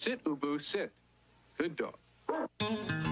Sit, Ubu, sit. Good dog.